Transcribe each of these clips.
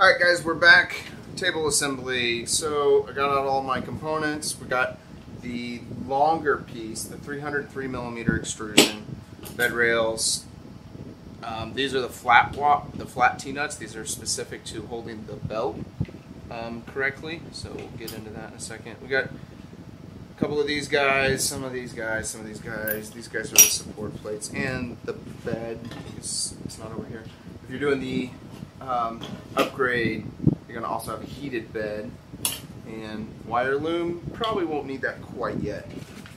All right, guys, we're back. Table assembly. So I got out all my components. We got the longer piece, the 303 millimeter extrusion, bed rails. Um, these are the flat wa- the flat T nuts. These are specific to holding the belt um, correctly. So we'll get into that in a second. We got a couple of these guys, some of these guys, some of these guys. These guys are the support plates and the bed. It's, it's not over here. If you're doing the um, upgrade, you're going to also have a heated bed and wire loom. Probably won't need that quite yet,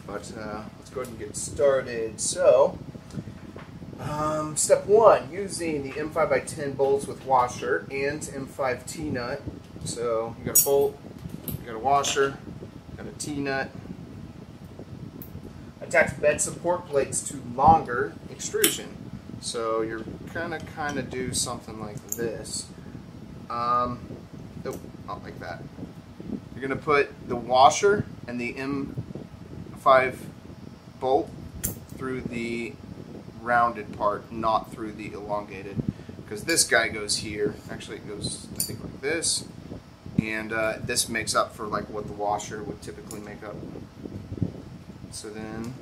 but uh, let's go ahead and get started. So, um, step one, using the M5x10 bolts with washer and M5 T-nut. So you got a bolt, you got a washer, got a T-nut. Attach bed support plates to longer extrusion. So you're gonna kind of do something like this. Um, oh, not like that. You're gonna put the washer and the M5 bolt through the rounded part, not through the elongated. Because this guy goes here. Actually, it goes, I think, like this. And uh, this makes up for like what the washer would typically make up. So then,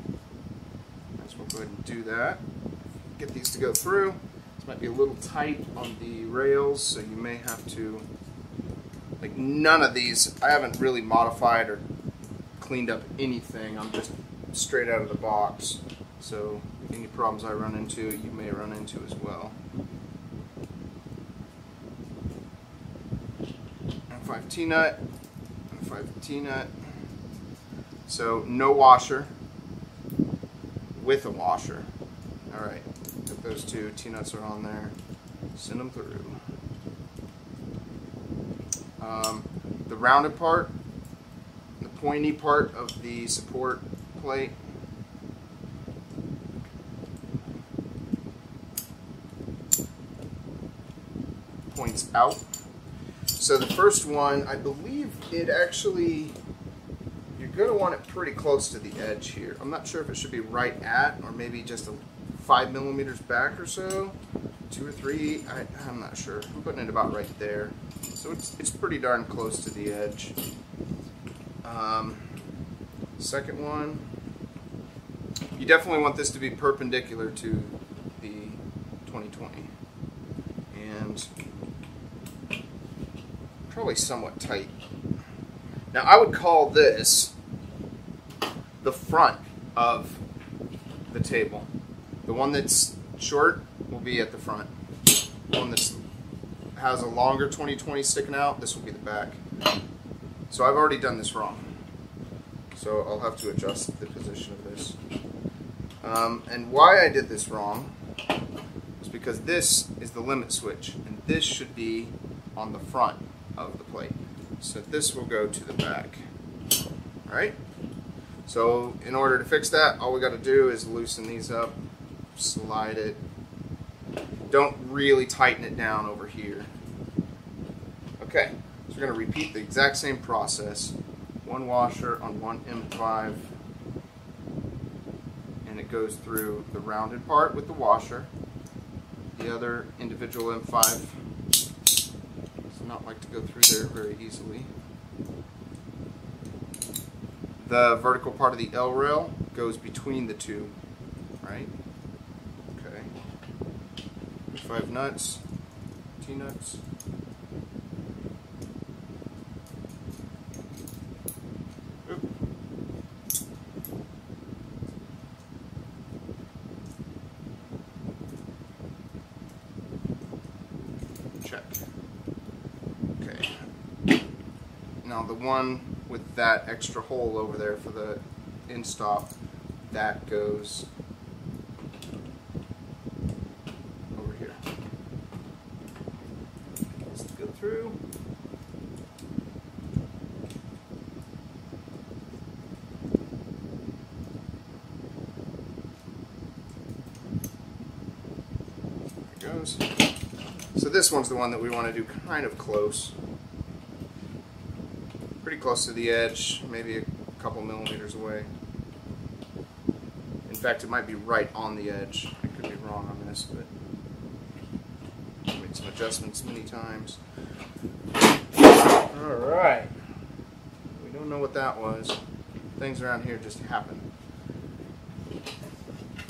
might as well go ahead and do that. Get these to go through. Might be a little tight on the rails, so you may have to, like none of these, I haven't really modified or cleaned up anything. I'm just straight out of the box. So any problems I run into, you may run into as well. M5 T-nut, M5 T-nut. So no washer with a washer. All right, those two T-nuts are on there. Send them through. Um, the rounded part, the pointy part of the support plate points out. So the first one, I believe it actually, you're going to want it pretty close to the edge here. I'm not sure if it should be right at or maybe just a five millimeters back or so, two or three, I, I'm not sure. I'm putting it about right there. So it's, it's pretty darn close to the edge. Um, second one, you definitely want this to be perpendicular to the 2020. And probably somewhat tight. Now I would call this the front of the table. The one that's short will be at the front. The one that has a longer 2020 sticking out, this will be the back. So I've already done this wrong. So I'll have to adjust the position of this. Um, and why I did this wrong is because this is the limit switch, and this should be on the front of the plate. So this will go to the back. All right? So in order to fix that, all we got to do is loosen these up, slide it. Don't really tighten it down over here. Okay, so we're going to repeat the exact same process. One washer on one M5, and it goes through the rounded part with the washer. The other individual M5 does not like to go through there very easily. The vertical part of the L rail goes between the two, right? Five nuts, T nuts. Check. Okay. Now the one with that extra hole over there for the end stop, that goes over here. Let's go through. Goes. So this one's the one that we want to do kind of close. Pretty close to the edge, maybe a couple millimeters away. In fact, it might be right on the edge. I could be wrong on this, but I made some adjustments many times. All right. We don't know what that was. Things around here just happen.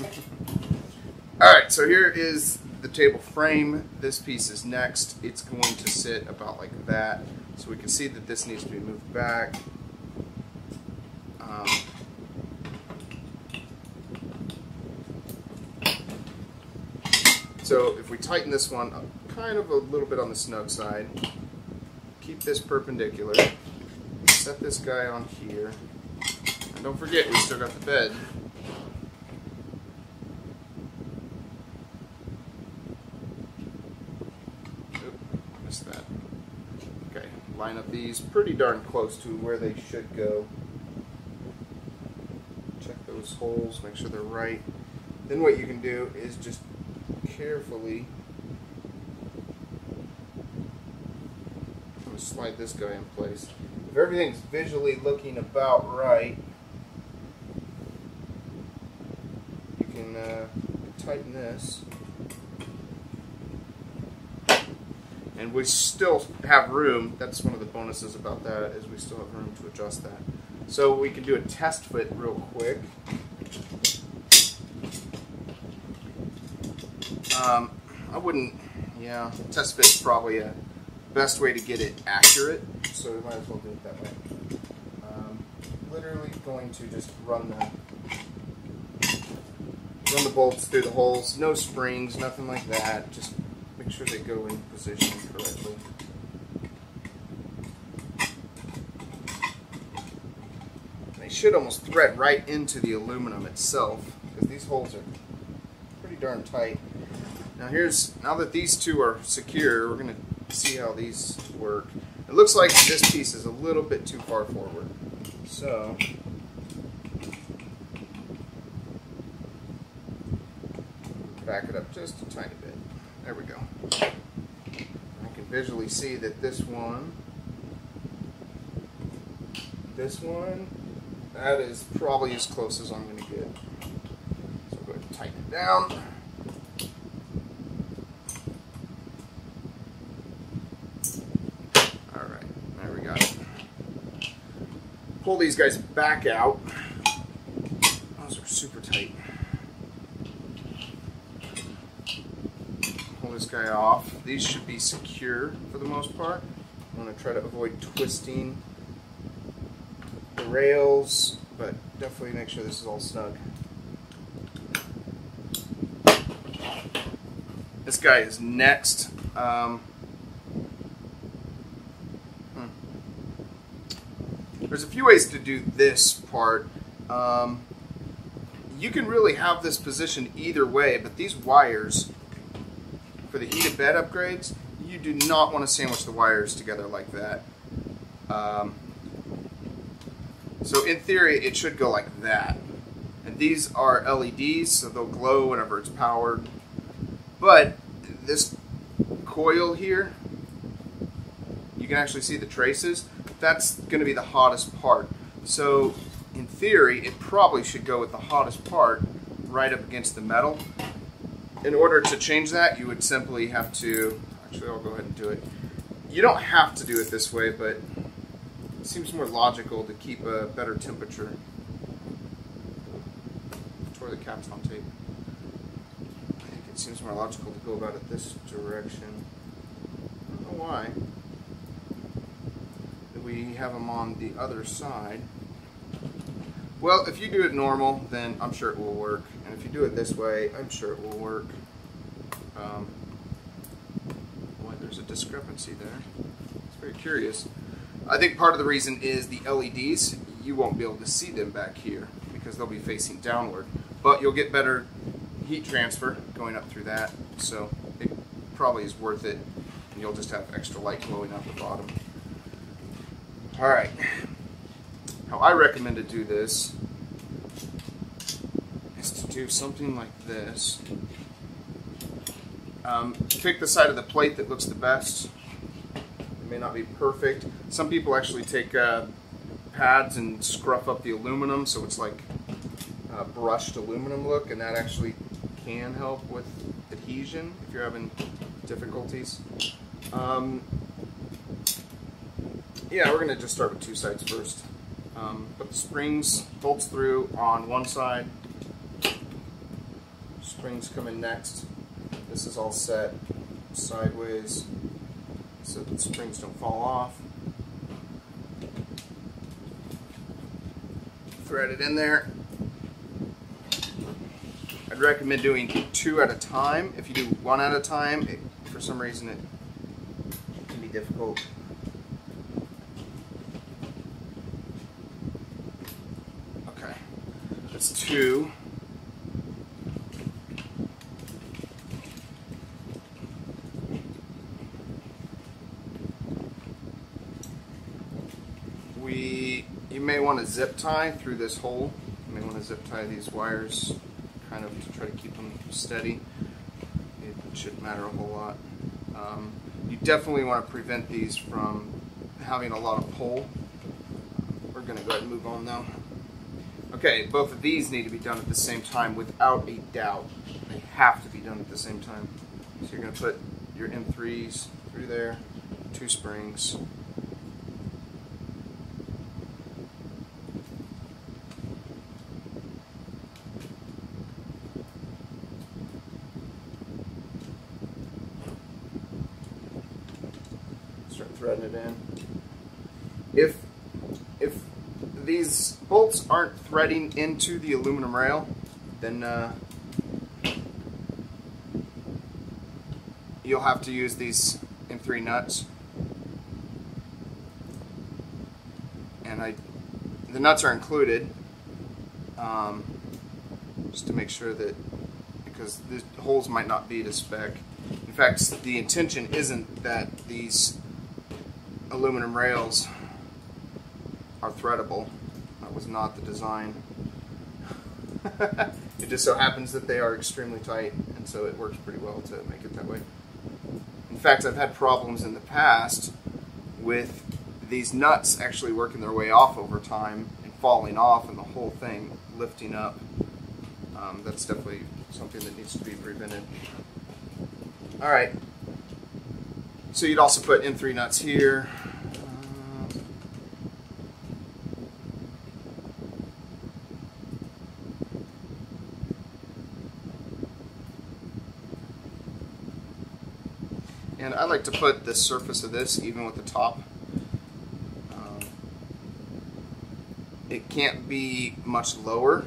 All right, so here is the table frame. This piece is next. It's going to sit about like that. So we can see that this needs to be moved back. Um, so if we tighten this one up kind of a little bit on the snug side, keep this perpendicular, set this guy on here, and don't forget we still got the bed. Oop, missed that. Okay, line up these pretty darn close to where they should go. Check those holes, make sure they're right. Then what you can do is just carefully I'm going to slide this guy in place. If everything's visually looking about right, you can uh, tighten this. And we still have room, that's one of the bonuses about that, is we still have room to adjust that. So we can do a test fit real quick. Um, I wouldn't, yeah, test fit's probably a best way to get it accurate, so we might as well do it that way. Um, literally going to just run the run the bolts through the holes, no springs, nothing like that. Just make sure they go in position correctly. They should almost thread right into the aluminum itself because these holes are pretty darn tight. Now here's now that these two are secure, we're going to see how these work. It looks like this piece is a little bit too far forward. So back it up just a tiny bit. There we go. I can visually see that this one, this one, that is probably as close as I'm going to get. So go ahead and tighten it down. All right, there we it. Pull these guys back out. Those are super tight. Pull this guy off. These should be secure for the most part. I'm going to try to avoid twisting the rails, but definitely make sure this is all snug. This guy is next. Um, hmm. There's a few ways to do this part. Um, you can really have this positioned either way, but these wires for the heated bed upgrades, you do not want to sandwich the wires together like that. Um, so in theory, it should go like that. And these are LEDs, so they'll glow whenever it's powered. But this coil here, you can actually see the traces. That's going to be the hottest part. So in theory, it probably should go with the hottest part right up against the metal. In order to change that, you would simply have to, actually I'll go ahead and do it. You don't have to do it this way, but it seems more logical to keep a better temperature. Tore the Kapton tape. I think it seems more logical to go about it this direction. I don't know why. We have them on the other side. Well, if you do it normal, then I'm sure it will work. If you do it this way, I'm sure it will work. Um, boy, there's a discrepancy there. It's very curious. I think part of the reason is the LEDs. You won't be able to see them back here because they'll be facing downward. But you'll get better heat transfer going up through that. So it probably is worth it. And you'll just have extra light glowing out the bottom. All right. How I recommend to do this do something like this. Um, pick the side of the plate that looks the best. It may not be perfect. Some people actually take uh, pads and scruff up the aluminum so it's like a brushed aluminum look, and that actually can help with adhesion if you're having difficulties. Um, yeah, we're gonna just start with two sides first. Um, put the springs, bolts through on one side. Springs come in next. This is all set sideways so the springs don't fall off. Thread it in there. I'd recommend doing two at a time. If you do one at a time, it, for some reason it can be difficult. Okay, that's two. We, you may want to zip tie through this hole. You may want to zip tie these wires kind of to try to keep them steady. It shouldn't matter a whole lot. Um, you definitely want to prevent these from having a lot of pull. We're going to go ahead and move on now. Okay, both of these need to be done at the same time without a doubt. They have to be done at the same time. So you're going to put your M3s through there, two springs. Start threading it in. If if these bolts aren't threading into the aluminum rail, then uh, you'll have to use these M3 nuts. And I, the nuts are included, um, just to make sure that, because the holes might not be to spec. In fact, the intention isn't that these aluminum rails are threadable. Was not the design. it just so happens that they are extremely tight, and so it works pretty well to make it that way. In fact, I've had problems in the past with these nuts actually working their way off over time and falling off, and the whole thing lifting up. Um, that's definitely something that needs to be prevented. All right. So you'd also put M3 nuts here. Uh, And I like to put the surface of this even with the top. Um, it can't be much lower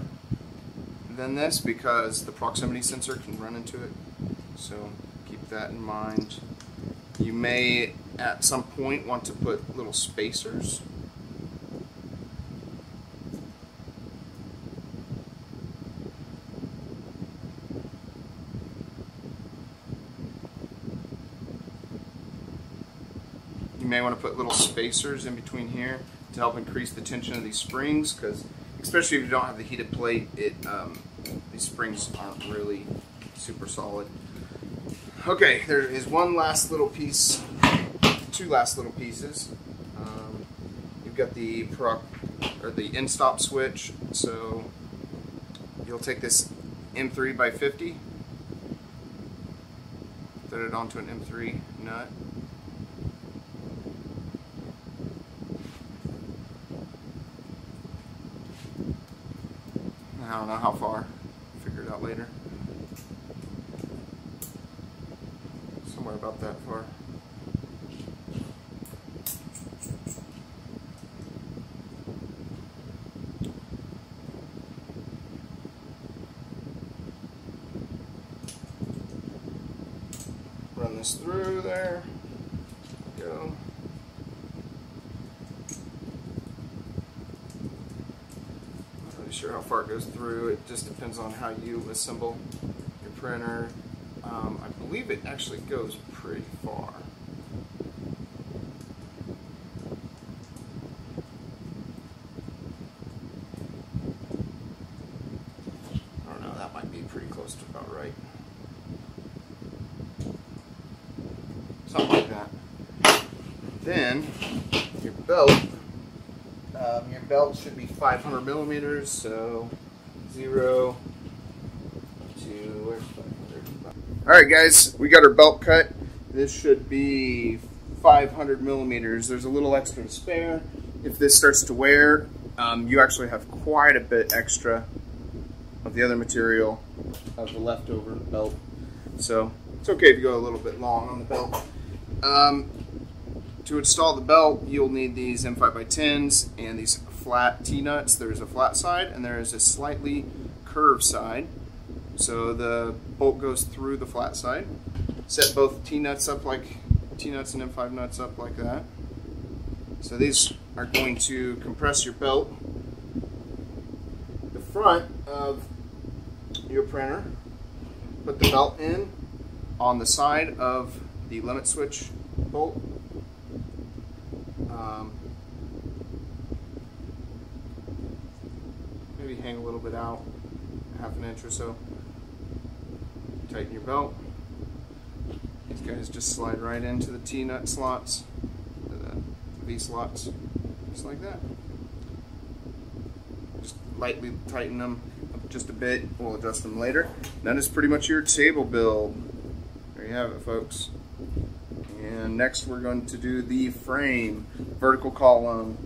than this because the proximity sensor can run into it. So keep that in mind. You may at some point want to put little spacers. You may want to put little spacers in between here to help increase the tension of these springs because especially if you don't have the heated plate, it um, these springs aren't really super solid. Okay, there is one last little piece, two last little pieces. Um, you've got the proc or the end stop switch, so you'll take this M3 by 50, thread it onto an M3 nut. I don't know how far. Figure it out later. Somewhere about that far. Run this through there. Go. Not really sure how far it goes through. It just depends on how you assemble your printer. Um, I believe it actually goes pretty far. I don't know, that might be pretty close to about right. Something like that. Then, your belt. Um, your belt should be 500 millimeters, so zero to where's 500? All right, guys, we got our belt cut. This should be 500 millimeters. There's a little extra to spare. If this starts to wear, um, you actually have quite a bit extra of the other material of the leftover belt. So it's okay if you go a little bit long on the belt. Um, to install the belt, you'll need these M5x10s and these flat T-nuts. There's a flat side and there is a slightly curved side. So the bolt goes through the flat side. Set both T-nuts up like T-nuts and M5 nuts up like that. So these are going to compress your belt. The front of your printer, put the belt in on the side of the limit switch bolt. Um, maybe hang a little bit out, half an inch or so. Tighten your belt. These guys just slide right into the T-nut slots, the V slots, just like that. Just lightly tighten them just a bit. We'll adjust them later. That is pretty much your table build. There you have it, folks. Next we're going to do the frame, vertical column,